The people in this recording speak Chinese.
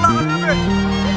拉个人呗